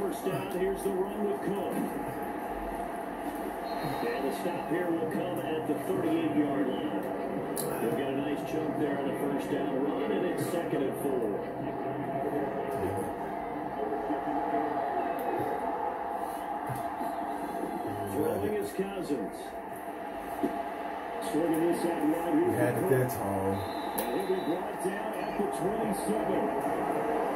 first down. Here's the run with Cook. And the stop here will come at the 38-yard line. They'll get a nice chunk there on the first down run, and it's second and four. Throwing his Cousins. Swinging this out wide. We had it that time. And he'll be brought down at the 27.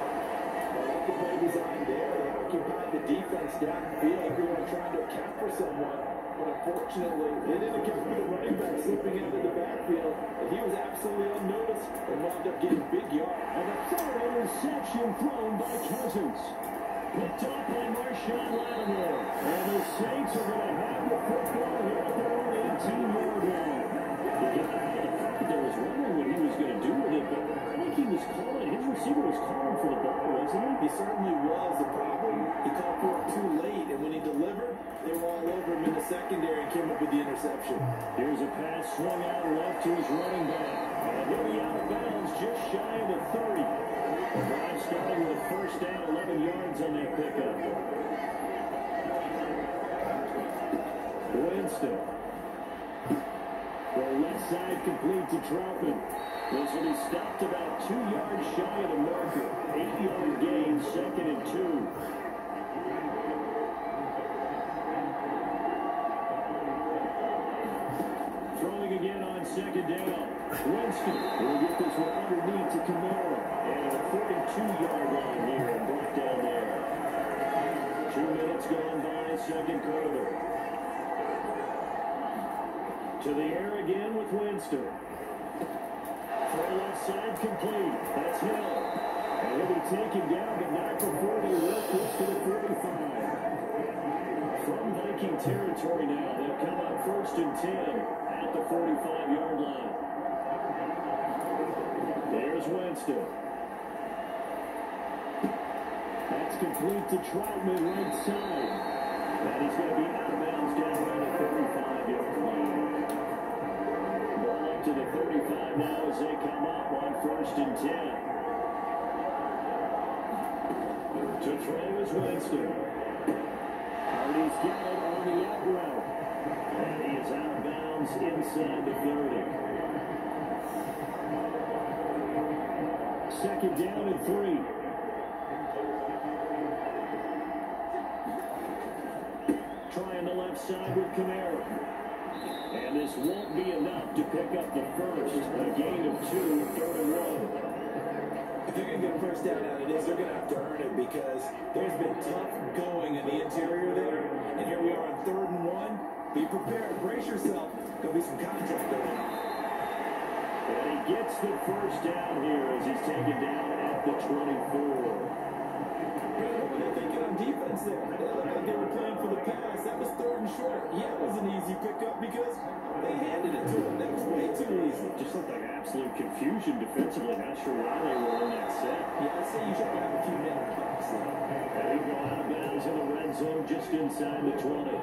The play design there. They occupied the defense downfield like they were trying to account for someone. But unfortunately, they didn't account for the running back slipping of the backfield. And he was absolutely unnoticed and wound up getting big yards. And a third interception thrown by Cousins. Picked off by Marshon Lattimore. And the Saints are going to have the football here at their own 18-yard line. Receiver was calling for the ball, wasn't he? He certainly was. The problem, he called for it too late. And when he delivered, they were all over him in the secondary and came up with the interception. Here's a pass swung out left to his running back. And he'll be out of bounds just shy of the 30. The drive starting with a first down, 11 yards on that pickup. Winston. The left side complete to Trautman. This will be stopped about two yards shy of the marker. Eight-yard gain, second and two. Throwing again on second down. Winston will get this one underneath to Kamara. And a 42-yard line here and brought down there. Two minutes gone by, second quarter. To the air again with Winston. Throw left side complete. That's Hill. And he'll be taken down, but not before they lift this to the 45. From Viking territory now, they'll come up first and 10 at the 45-yard line. There's Winston. That's complete to Trautman right side. And he's going to be out of bounds down around the 35-yard line. To the 35 now as they come up on first and 10. To throw is Winston. Harty's got it on the out route. And he is out of bounds inside the 30. Second down and three. Trying the left side with Kamara. And this won't be enough to pick up the first. A gain of two, third and one. If they're going to get a first down out of this, they're going to have to earn it because there's been tough going in the interior there. And here we are on third and one. Be prepared. Brace yourself. There'll be some contact going on. And he gets the first down here as he's taken down at the 24. What are they thinking on defense there? Looked like they were playing for the pass. That was third and short. Because they handed it to them. That was way too easy. Just looked like absolute confusion defensively. Not sure why they were in that set. Yeah, I'd say you should have a few men in the box there. And he go out of bounds in the red zone just inside the 20.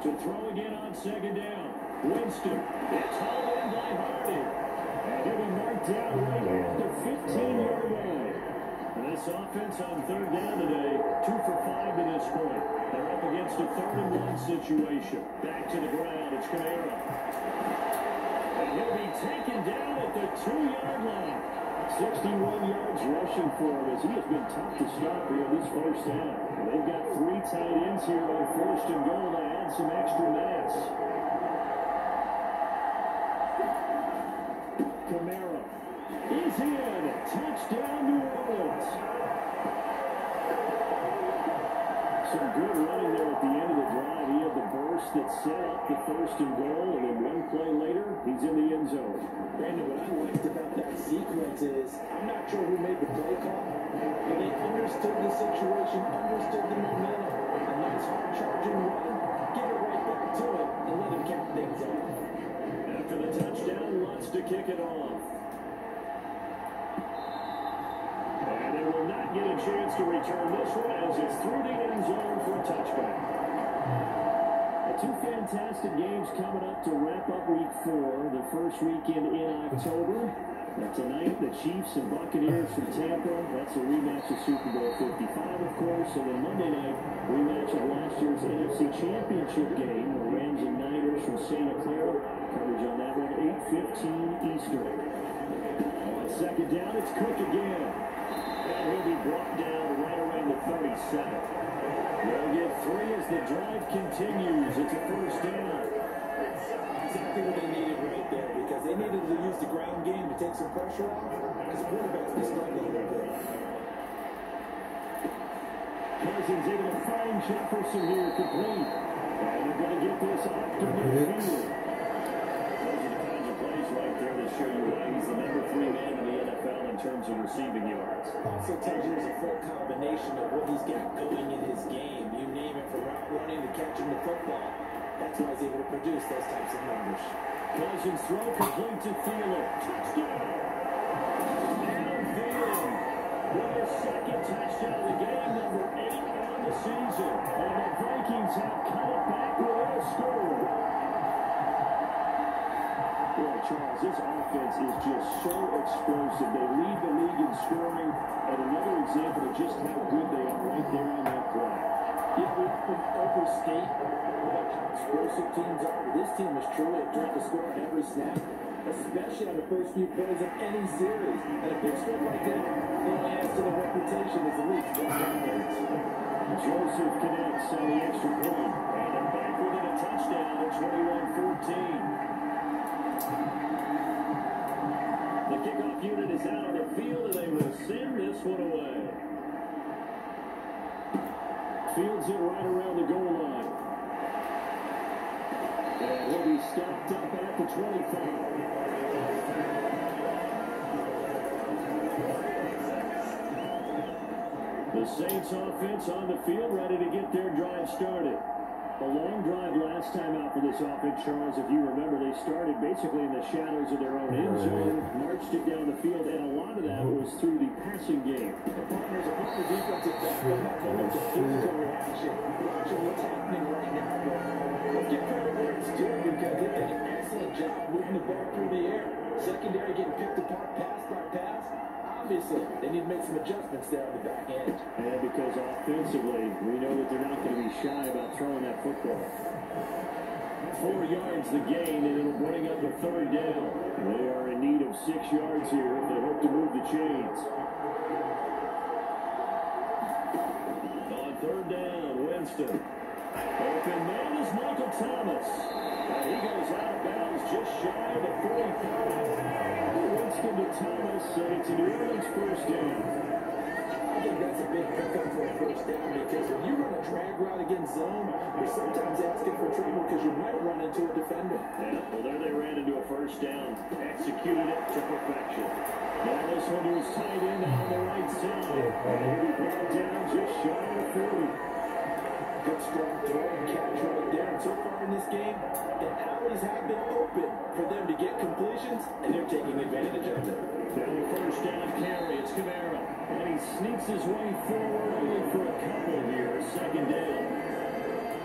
To throw again on second down. Winston. It's hauled in by Harty. And he'll be marked down right at the 15-yard line. And offense on third down today, two for five to this point. They're up against a third and one situation. Back to the ground. It's Kamara. And he'll be taken down at the two-yard line. 61 yards rushing for him as he has been tough to stop here this first down. They've got three tight ends here on first and goal to add some extra mass. Kamara Touchdown, New Orleans. Some good running there at the end of the drive. He had the burst that set up the first and goal, and then one play later, he's in the end zone. Brandon, what I liked about that sequence is I'm not sure who made the play call, but they understood the situation, understood the momentum. A nice hard charging run, get it right back to it, and let him cap things off. After the touchdown, wants to kick it off. And they will get a chance to return this one as it's through the end zone for a touchback. Two fantastic games coming up to wrap up week four, the first weekend in October. Tonight, the Chiefs and Buccaneers from Tampa. That's a rematch of Super Bowl 55, of course. And then Monday night, rematch of last year's NFC Championship game, the Rams and Niners from Santa Clara. Coverage on that one, 8.15 Eastern. On second down, it's Cook again. And he'll be brought down right around the 37. They'll get three as the drive continues. It's a first down. Exactly what they needed right there because they needed to use the ground game to take some pressure off because the quarterback's been struggling a little bit. Cousins able to find Jefferson here complete. And they're going to get this off to midfield. Those are the kinds of plays right there that show you why he's the number three man in the NFL in terms of receiving yards. Also tells you there's a full combination of what he's got going in his game. You name it from route running to catching the football. That's why he's able to produce those types of numbers. Cousins throw complete to Thielen. Touchdown! And Thielen with their second touchdown of the game, number eight on the season. And the Vikings have come back with a score. Charles, this offense is just so explosive. They lead the league in scoring, and another example of just how good they are right there on that play. Yeah, we often overstate what how explosive teams are, this team is truly a threat to score on every snap, especially on the first few plays of any series. And a big score like that only adds to the reputation as the league's best offense. Joseph connects on the extra point. And they're back within a touchdown at 21-14. Fields it right around the goal line. And he'll be stopped up at the 25. The Saints offense on the field, ready to get their drive started. A long drive last time out for this offense, Charles. If you remember, they started basically in the shadows of their own end zone, marched it down the field, and a lot of that was through the passing game. The partners of defensive back will not go into physical reaction. Watching what's happening right now, but give credit where it's due because they did an excellent job moving the ball through the air. Secondary getting picked apart pass by pass. Obviously, they need to make some adjustments there on the back end. And because offensively, we know that they're not going to be shy about throwing that football. Four yards the gain, and it'll bring up the third down. They are in need of six yards here if they hope to move the chains. On third down, Winston. Open man is Michael Thomas. And he goes out of bounds just shy of the 45. Winston to Thomas, and it's a New Orleans first down. I think that's a big pickup for a first down because when you run a drag route against zone, you're sometimes asking for trouble because you might run into a defender. Yeah, well, there they ran into a first down. Executed it to perfection. Now this one to his tight end on the right side. And he'll brought down just shy of 40. Good strong throw and catch right there. And so far in this game, the alleys have been open for them to get completions, and they're taking advantage of it. Down first down carry, it's Kamara. And he sneaks his way forward only for a couple here. Second down.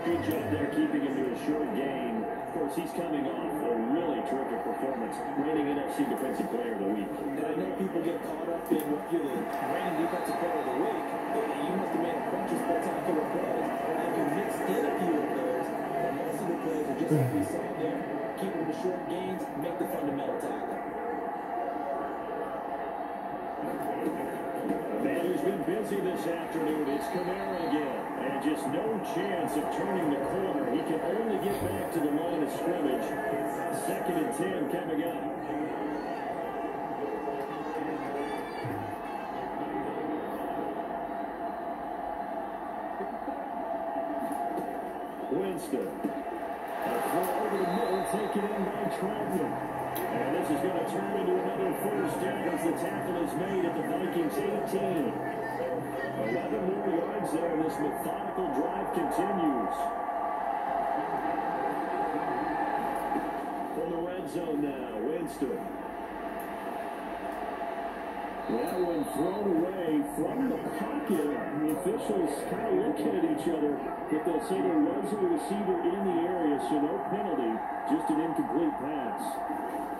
Good job there keeping him to a short gain. Of course, he's coming off a really terrific performance, reigning NFC Defensive Player of the Week. And I know people get caught up in what you're the reigning defensive player of the week. You must have made a bunch of spectacular plays. And you mixed in a few of those. And most of the plays are just like we saw there. Keep them to short gains, make the fundamental tackle. Man who's been busy this afternoon, it's Kamara again. And just no chance of turning the corner. He can only get back to the line of scrimmage. Second and ten coming up. Winston. A throw over the middle, taken in by Trautman. And this is going to turn into another first down as the tackle is made at the Vikings 18. 11 more yards there. And this methodical drive continues. From the red zone now, Winston. That one thrown away from the pocket. The officials kind of looking at each other, but they'll say there was a receiver in the area, so no penalty, just an incomplete pass.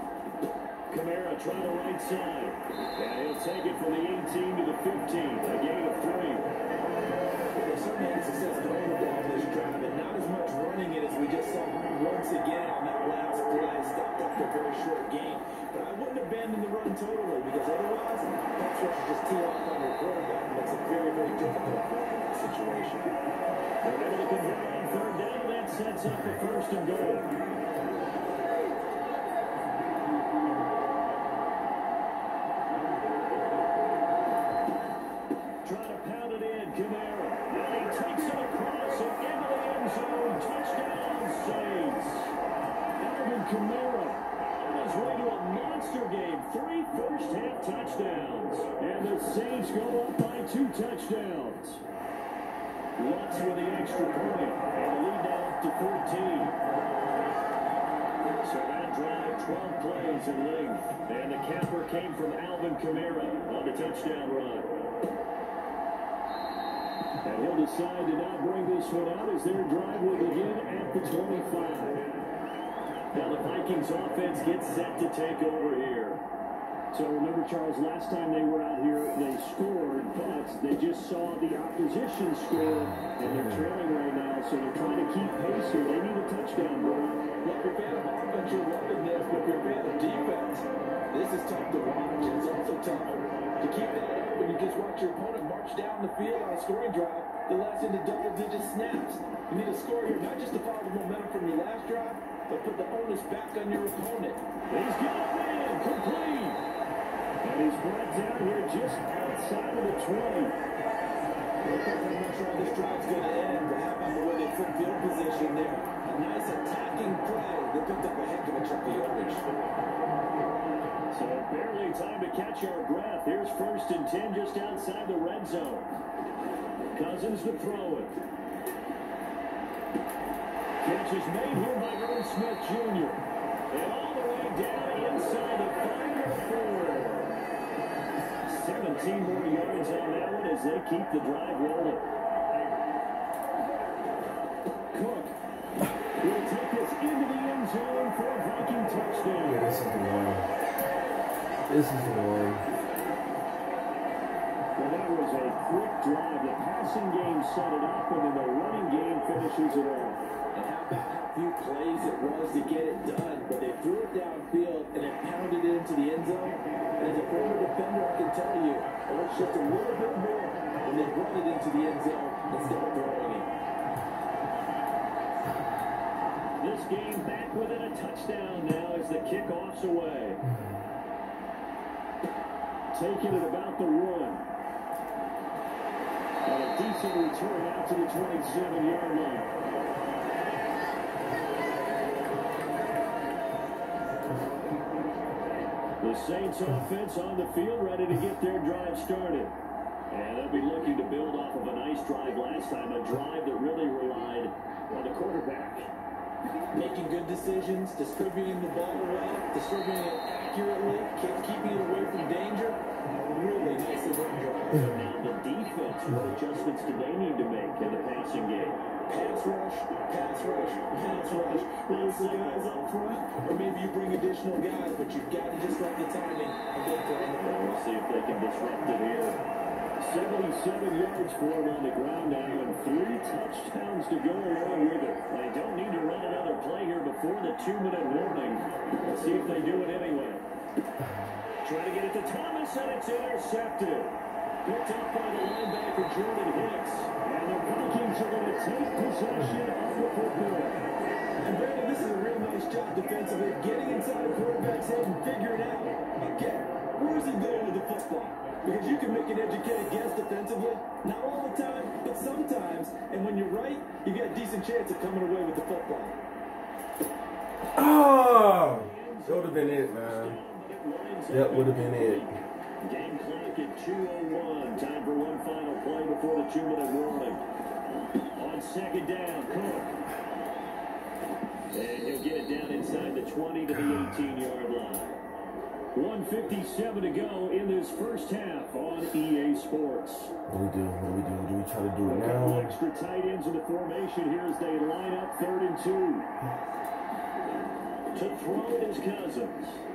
Kamara trying the right side. And he'll take it from the 18 to the 15. A gain of three. Well, certainly had success throwing the ball this drive, and not as much running it as we just saw once again on that last play. Stopped after a very short game. But I wouldn't abandon the run totally, because otherwise, that's what you just tee off on your quarterback. Makes it very, very difficult in that situation. They're able to convert on third down. That sets up the first and goal. Trying to pound it in, Kamara. And he takes it across and into the end zone. Touchdown, Saints. Alvin Kamara on his way to a monster game. Three first-half touchdowns. And the Saints go up by two touchdowns. Lutz with the extra point. And the lead now up to 14. So that drive, 12 plays in length. And the capper came from Alvin Kamara on the touchdown run. And he'll decide to not bring this one out as their drive will begin at the 25. Now the Vikings offense gets set to take over here. So remember, Charles, last time they were out here, they scored, but they just saw the opposition score, and they're trailing right now, so they're trying to keep pace here. They need a touchdown, bro. Look, you're fan of offense, you're loving this, but you're fan of defense, this is tough to watch. It's also tough to keep that when you just watch your opponent march down the field on a scoring drive that lasts into double-digit snaps. You need to score here, not just to follow the momentum from your last drive, but put the onus back on your opponent. He's got it in, complete. And he's brought down here just outside of the 20. Look, I'm not sure how this drive's going to end, but how about the way they put field position there? A nice attacking play. They picked up a heck of a chunk of yardage. So barely time to catch our breath. Here's first and 10 just outside the red zone. Cousins to throw it. Catch is made here by Irv Smith Jr. And all the way down inside the final four. 17 more yards on that one as they keep the drive rolling. This is the one. Well, that was a quick drive. The passing game set it up, and then the running game finishes it off. And how about how few plays it was to get it done, but they threw it downfield and it pounded it into the end zone. And as a former defender, I can tell you, it was just a little bit more when they brought it into the end zone instead of throwing it. This game back within a touchdown now as the kickoff's away. Mm-hmm. Taking it about the one. And a decent return out to the 27-yard line. The Saints offense on the field ready to get their drive started. And they'll be looking to build off of a nice drive last time, a drive that really relied on the quarterback. Making good decisions, distributing the ball well, distributing it accurately, keep- keeping away from danger. Really. Now the defense, what adjustments do they need to make in the passing game? Pass rush, pass rush, pass rush. Lose the guys up front, or maybe you bring additional guys, but you've got to disrupt the timing of the. We'll see if they can disrupt it here. 77 yards for him on the ground now, and three touchdowns to go along with it. They don't need to run another play here before the two-minute warning. Let's see if they do it anyway. Trying to get it to Thomas, and it's intercepted. Picked up by the linebacker, Jordan Hicks. And the Vikings are going to take possession of the football. And Brandon, this is a real nice job defensively, getting inside a quarterback's head and figuring out, again, where is he going with the football? Because you can make an educated guess defensively, not all the time, but sometimes. And when you're right, you get a decent chance of coming away with the football. Oh! That would have been it, man. That would have been it. Game clock at 2.01. Time for one final play before the two-minute warning. On second down, Cook. And he'll get it down inside the 20 to the 18-yard line. 157 to go in this first half on EA Sports. What do we do? What do we do? Do we try to do it now? Extra tight ends in the formation here as they line up third and two. To throw it is Cousins.